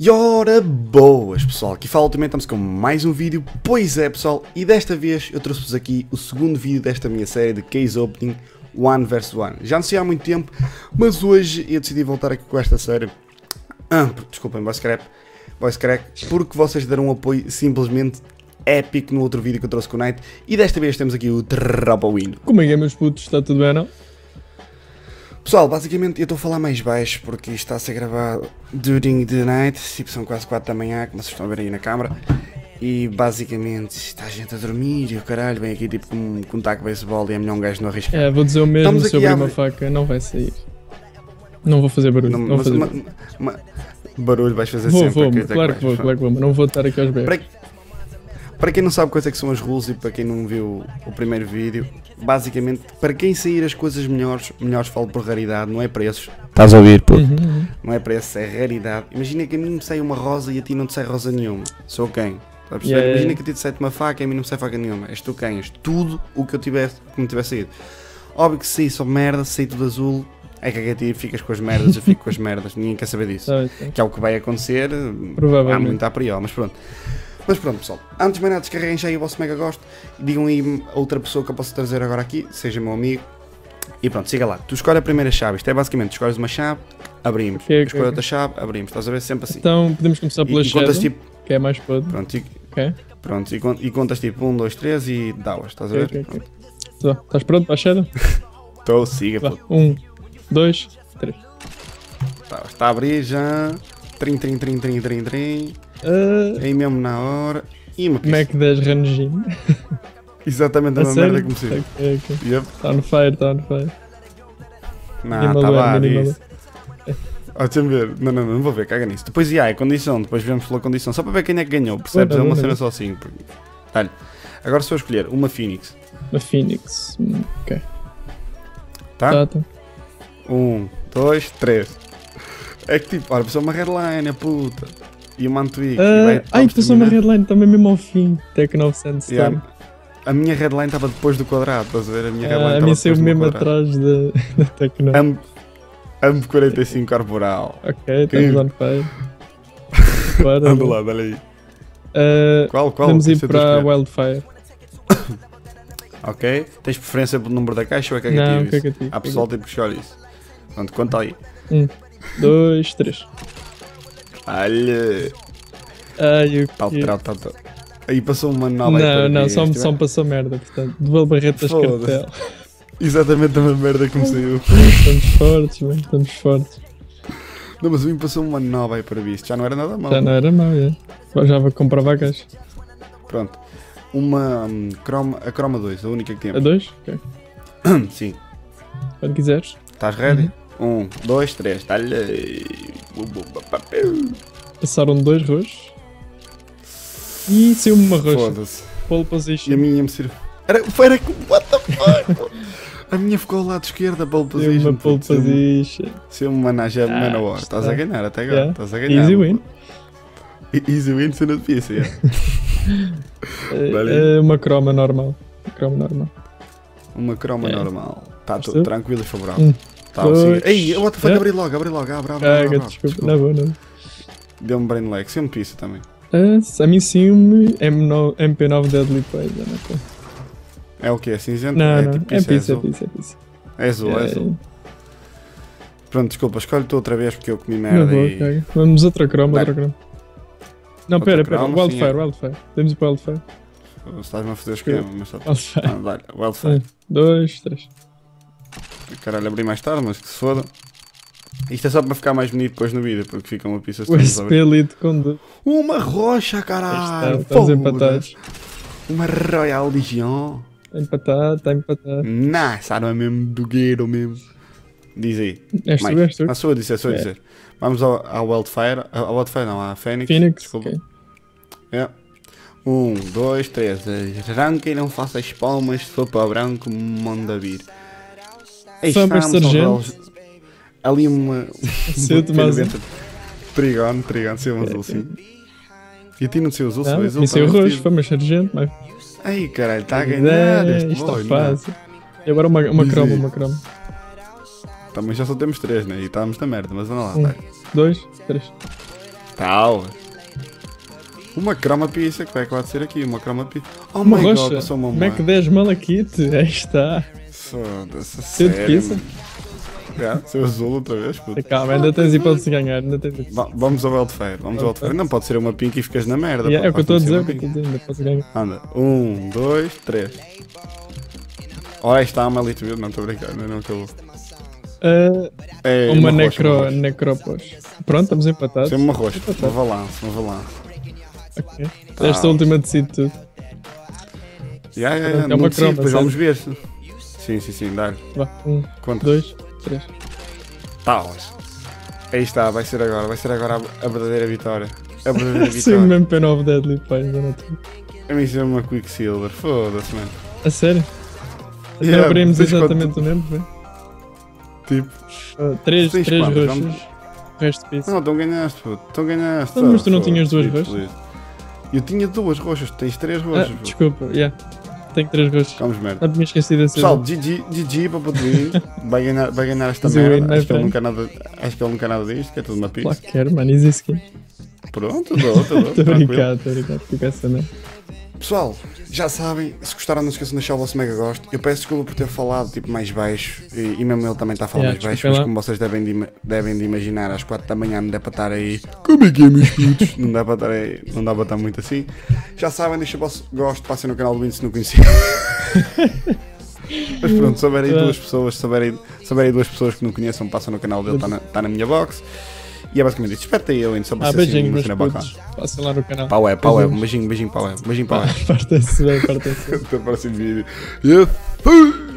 E ora boas pessoal, aqui fala ultimamente estamos com mais um vídeo, pois é pessoal, e desta vez eu trouxe-vos aqui o segundo vídeo desta minha série de Case Opening One vs One. Já não sei há muito tempo, mas hoje eu decidi voltar aqui com esta série, ah, desculpem, voice crack, voice crack, porque vocês deram um apoio simplesmente épico no outro vídeo que eu trouxe com o Night, e desta vez temos aqui o Win. Como é que é meus putos, está tudo bem não? Pessoal, basicamente eu estou a falar mais baixo porque isto está a ser gravado during the night, tipo são quase 4 da manhã, como vocês estão a ver aí na câmara. E basicamente está a gente a dormir e o caralho vem aqui tipo com, com um taco de beisebol e é melhor um gajo não arriscar. É, vou dizer o mesmo sobre a... uma faca, não vai sair. Não vou fazer barulho. Não, não fazer barulho. Ma, ma, barulho vais fazer vou, sempre. Vou, vou, claro que vou, claro que vou, mas não vou estar aqui aos berros. Para quem não sabe quais é que são as rules e para quem não viu o primeiro vídeo, basicamente, para quem sair as coisas melhores, melhores falo por raridade, não é preços. Estás a ouvir, puto? Uhum, uhum. Não é preços, é raridade. Imagina que a mim me sai uma rosa e a ti não te sai rosa nenhuma. Sou quem? Yeah. Imagina que a ti te sai uma faca e a mim não me sai faca nenhuma. És tu quem? És tudo o que eu tivesse, que me tivesse saído. Óbvio que se sair só merda, se sair tudo azul, é que a ti ficas com as merdas, eu fico com as merdas, ninguém quer saber disso. que é o que vai acontecer, há muito a priori, mas pronto. Mas pronto, pessoal, antes de mais nada, descarreguem já aí o vosso mega gosto digam aí outra pessoa que eu posso trazer agora aqui, seja meu amigo. E pronto, siga lá. Tu escolhe a primeira chave. Isto é basicamente, escolhes uma chave, abrimos. Okay, okay, outra chave, abrimos. Estás a ver? Sempre assim. Então podemos começar pela e, chave, tipo, que é mais podre. Pronto, e, okay. pronto e, e, contas tipo 1, 2, 3 e dauas. Estás a ver? Okay, okay. Estás pronto para a Shadow? Estou, siga. 1, 2, 3. Está a abrir já. Trim, trim, trim, trim, trim, trim. Uh, aí mesmo na hora. E uma Mac 10 Renegine. Exatamente a, mesma merda que comecei. Okay, okay. Yep. Tá on fire, tá on fire. Não, tá lá. Oh, deixa-me ver. Não, não, não vou ver, caga nisso. Depois IA é condição, depois vemos pela condição. Só para ver quem é que ganhou, percebes? é uma cena só assim. Olha, agora se eu escolher uma Phoenix. Uma Phoenix, hum, ok. Tá? Tá, tá. Um, dois, três. É que tipo, olha, passou uma redline, a puta. E Antwig. Uh, ai, passou uma redline também mesmo ao fim. Tech 900 yeah. A minha redline estava depois do quadrado, estás a ver? A minha headline uh, A minha saiu mesmo atrás da, da Tecno. Amp, Amp 45 corporal. Ok, estamos on fire. Anda lá, dá aí. Uh, qual, qual? Vamos ir para Wildfire. ok. Tens preferência pelo número da caixa ou é cagativo? Não, cagativo. Há pessoal tipo que escolhe isso. Pronto, conta aí. Hum dois, três. Olha. Ai, o tal, tal, tal, tal. Aí passou uma nova Não, não, só, só me passou merda, portanto. Duel Barretas Cartel. Exatamente a mesma merda que me saiu. Estamos fortes, bem, estamos fortes. Não, mas a mim passou uma nova aí para visto. Já não era nada mal. Já não era mal, é. Já vou comprar vagas. Pronto. Uma um, croma, a Chroma 2, a única que temos. A 2? Ok. Sim. Quando quiseres. Estás ready? Uhum. Um, dois, três. Dale. Passaram dois roxos. E saiu-me uma roxa. Foda-se. Pole position. E a minha me serviu. Era, era. What the fuck? a minha ficou ao lado esquerdo, a pole position. Uma pole position. Saiu-me uma naja ah, Manowar. Estás a ganhar até agora. Yeah. Estás a ganhar. Easy win. Easy win sendo difícil. Yeah. uh, uma croma normal. Uma croma normal. Uma croma yeah. normal. Está tudo tranquilo e favorável. Hum. Tá, sim. Ei, what the fuck, é? abri logo, abri logo, abre, abre, abre, abre, desculpa, não vou, não. Deu-me brain lag, sempre isso também. Uh, a mim sim, MP9 Deadly Poison, ok. É o que? É cinzento? Não, é não, tipo é, pizza, é pizza, é pizza. É azul, é, é azul. Pronto, desculpa, escolhe-te outra vez porque eu comi merda vou, e... Okay. Vamos outra croma, outra croma. Não, pera, pera, Wildfire, Wildfire. Temos ir para Wildfire. Estás-me a fazer esquema, mas está... Wildfire. Ah, vai, Wildfire. Um, dois, três. Caralho, abri mais tarde, mas que se foda. Isto é só para ficar mais bonito depois no vídeo, porque fica uma pista O espelito com Uma rocha, caralho! Está, estamos empatados. Uma Royal Legion. Está empatado, está empatado. Não, essa arma é mesmo do mesmo. Diz aí. És tu, és tu. A sua dizer, a sua é. dizer. Vamos ao, ao Wildfire. Ao Wildfire não, à Fênix. Phoenix, desculpa. Okay. É. Um, dois, três. Arranca e não faça as palmas. O branco, manda vir. Fama Sargento. Ali uma. Seu Tomás. Trigone, Trigone, seu azul, sim. E a ti não seu azul, seu azul. E seu roxo, Fama Sargento, mas. Ai caralho, está a ganhar. É, isto está fácil. E agora uma, uma croma, uma croma. Também já só temos três, né? E estávamos na merda, mas vamos lá. Um, dois, três. Tal. Uma croma pizza, que vai acabar de ser aqui, uma croma pizza. Oh uma my roxa. god, passou uma Mac 10 Malakite, aí está. Foda-se, sério. pizza? Yeah, seu azul outra vez, puto. Calma, ainda tens hipótese de ganhar, ainda tens Vamos ao welfare, vamos ao welfare. Não pode ser uma pink e ficas na merda. Yeah, é o que eu estou a dizer, ainda posso ganhar. Anda, um, dois, três. Olha, está a Malito, não estou brincando, ainda não acabou. Uh, é, uma, uma necro, necropos. Pronto, estamos empatados. Tem uma roxa, uma valance, uma valance. Ok. Tá. Esta última decide tudo. Yeah, yeah, é uma croma, depois vamos ver. Sim, sim, sim, dá. Vá, um, Conta. dois, três. Talas. Aí está, vai ser agora, vai ser agora a, a verdadeira vitória. A verdadeira vitória. Sim, mesmo pen of Deadly, pai, ainda não tenho. A mim chama uma Quicksilver, foda-se, mano. A sério? Yeah, abrimos exatamente quanto... o mesmo, velho. Tipo. Uh, três três roxas. Vamos... Resto de pizza. Não, então ganhaste, puto. Então ganhaste. Mas tu não tinhas duas roxas? Eu tinha duas roxas, tens três roxas. Ah, desculpa, yeah. Tenho três roxas. Vamos merda. Não tinha esquecido essa. Pessoal, GG, GG para o Patrulhinho. Vai ganhar, vai ganhar esta merda. Acho que, ele nunca nada, acho que ele nunca nada disto, que é tudo uma pizza. Claro que quero, mano. Easy skin. Pronto, dou, dou. Estou brincando, estou brincando. Fica essa merda. Pessoal, já sabem, se gostaram não se esqueçam de deixar o vosso mega gosto. Eu peço desculpa por ter falado tipo mais baixo e, e mesmo ele também está a falar yeah, mais baixo, mas como vocês devem de, devem de imaginar, às 4 da manhã não dá para estar aí. Como é que é, meus putos? não dá para estar aí, não dá para estar muito assim. Já sabem, deixem o vosso gosto, passem no canal do Win se não conheciam. Mas pronto, se houver aí duas pessoas, se houver aí, se houver aí duas pessoas que não conheçam, passam no canal dele, está na, tá na minha box. E é basicamente isso. Espeta aí, Owen, só para ah, ser beijinho, assim, uma cena Passem lá no canal. Pá, ué, pá, ué. Um beijinho, beijinho, pá, ué. Um beijinho, pá, ué. Parte-se bem, parte-se bem. Até o próximo vídeo. Yes.